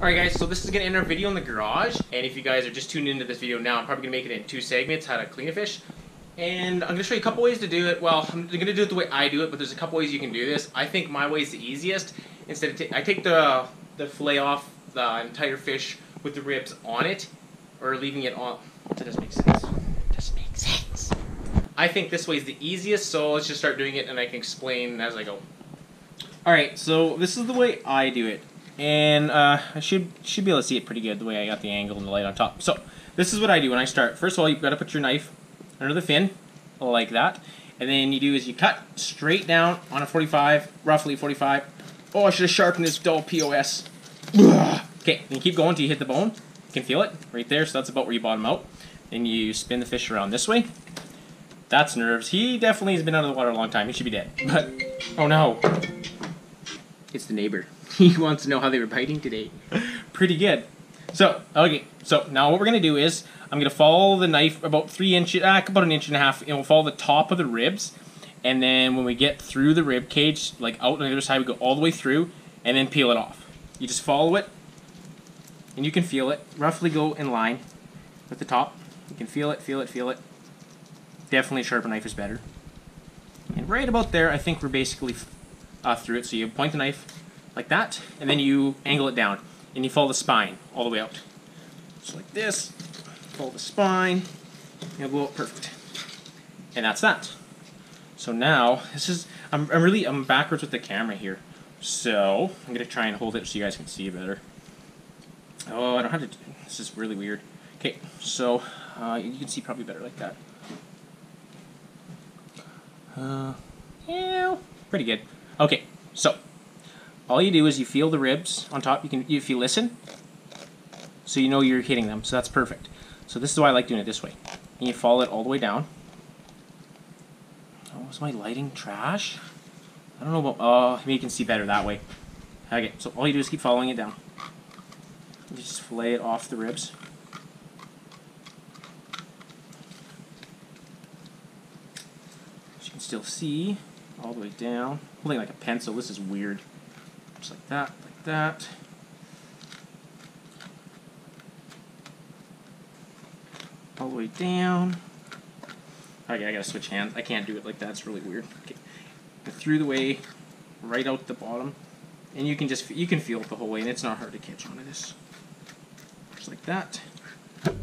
Alright guys, so this is going to end our video in the garage, and if you guys are just tuning into this video now, I'm probably going to make it in two segments, how to clean a fish. And I'm going to show you a couple ways to do it. Well, I'm going to do it the way I do it, but there's a couple ways you can do this. I think my way is the easiest. Instead of I take the, the fillet off the entire fish with the ribs on it, or leaving it on. That doesn't make sense. Doesn't make sense. I think this way is the easiest, so let's just start doing it and I can explain as I go. Alright, so this is the way I do it. And uh, I should should be able to see it pretty good the way I got the angle and the light on top. So this is what I do when I start. First of all, you've got to put your knife under the fin, like that. And then you do is you cut straight down on a 45, roughly 45. Oh, I should have sharpened this dull POS. Okay, you keep going until you hit the bone. You can feel it right there, so that's about where you bottom out. Then you spin the fish around this way. That's nerves. He definitely has been out of the water a long time. He should be dead. But, oh no. It's the neighbor. He wants to know how they were biting today. Pretty good. So, okay, so now what we're going to do is, I'm going to follow the knife about three inches, uh, about an inch and a half, and we'll follow the top of the ribs, and then when we get through the rib cage, like out on the other side, we go all the way through, and then peel it off. You just follow it, and you can feel it, roughly go in line with the top. You can feel it, feel it, feel it. Definitely a sharper knife is better. And right about there, I think we're basically uh, through it. So you point the knife like that, and then you angle it down, and you follow the spine all the way out. Just like this, follow the spine, and go out perfect. And that's that. So now, this is, I'm, I'm really, I'm backwards with the camera here. So, I'm going to try and hold it so you guys can see better. Oh, I don't have to, this is really weird. Okay, so, uh, you can see probably better like that. Uh, yeah, pretty good. Okay, so, all you do is you feel the ribs on top. You can, if you listen, so you know you're hitting them. So that's perfect. So this is why I like doing it this way. And you follow it all the way down. Oh, is my lighting trash? I don't know about, oh, maybe you can see better that way. Okay, so all you do is keep following it down. You just fillet it off the ribs. As you can still see, all the way down. Holding like a pencil, this is weird. Just like that, like that. All the way down. Okay, I gotta switch hands. I can't do it like that, it's really weird. Okay. Through the way, right out the bottom. And you can just, you can feel it the whole way, and it's not hard to catch onto this. Just like that. Oh,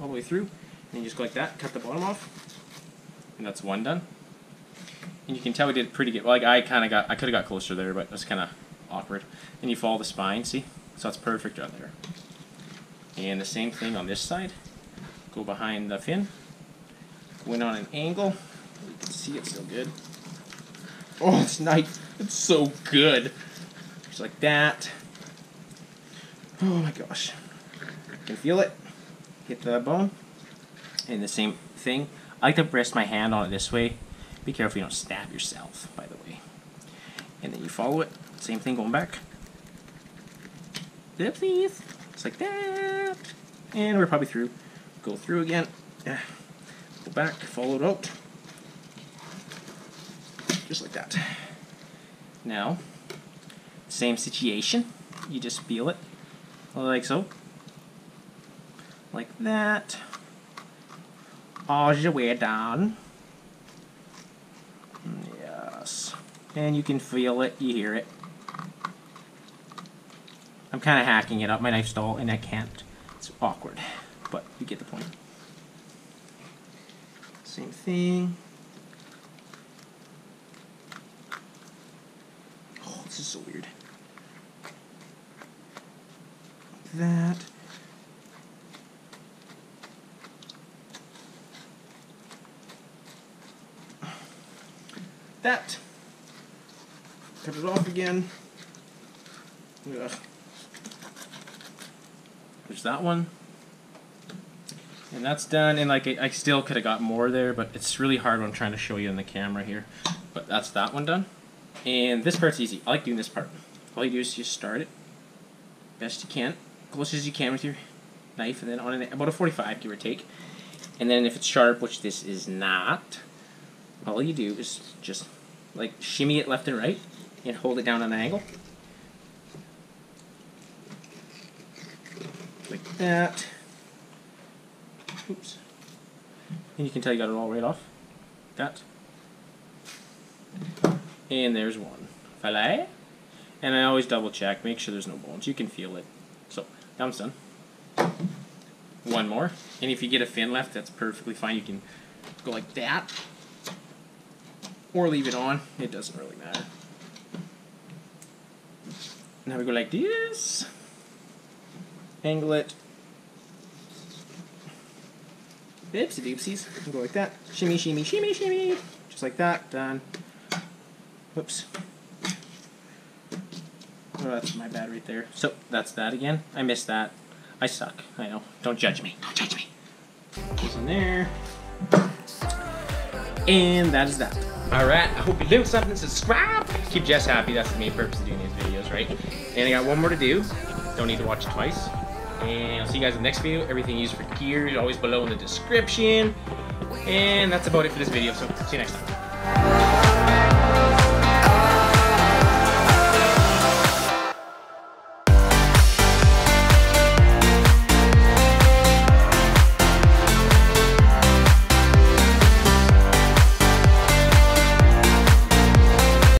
all the way through. And you just go like that, cut the bottom off. And that's one done. And you can tell we did pretty good. Like I kind of got, I could have got closer there, but it was kind of awkward. And you follow the spine, see? So that's perfect right there. And the same thing on this side. Go behind the fin. Go in on an angle. You can see it's still good. Oh, it's nice. It's so good. Just like that. Oh my gosh. You can feel it. Hit the bone. And the same thing. I like to rest my hand on it this way. Be careful you don't stab yourself, by the way. And then you follow it. Same thing going back. Oopsies. Just like that. And we're probably through. Go through again. Yeah. Go back, follow it out. Just like that. Now, same situation. You just feel it. Like so. Like that. All the way down. And you can feel it, you hear it. I'm kind of hacking it up. My knife's dull and I can't. It's awkward. But you get the point. Same thing. Oh, this is so weird. That. That. Cut it off again. Ugh. There's that one. And that's done, and like I still could have got more there, but it's really hard when I'm trying to show you in the camera here. But that's that one done. And this part's easy. I like doing this part. All you do is just start it best you can, close as you can with your knife, and then on an, about a 45, give or take. And then if it's sharp, which this is not, all you do is just like shimmy it left and right, and hold it down on an angle. Like that. Oops. And you can tell you got it all right off. That. And there's one. filet. And I always double check, make sure there's no bones. You can feel it. So, that one's done. One more. And if you get a fin left, that's perfectly fine. You can go like that. Or leave it on. It doesn't really matter. Now we go like this. Angle it. Oopsie doopsies. Go like that. Shimmy, shimmy, shimmy, shimmy. Just like that. Done. Whoops. Oh, that's my bad right there. So, that's that again. I missed that. I suck. I know. Don't judge me. Don't judge me. Goes in there. And that is that. Alright, I hope you learned something. Subscribe. Keep Jess happy. That's the main purpose of doing these videos, right? And I got one more to do. Don't need to watch it twice. And I'll see you guys in the next video. Everything used for gear is always below in the description. And that's about it for this video. So, see you next time.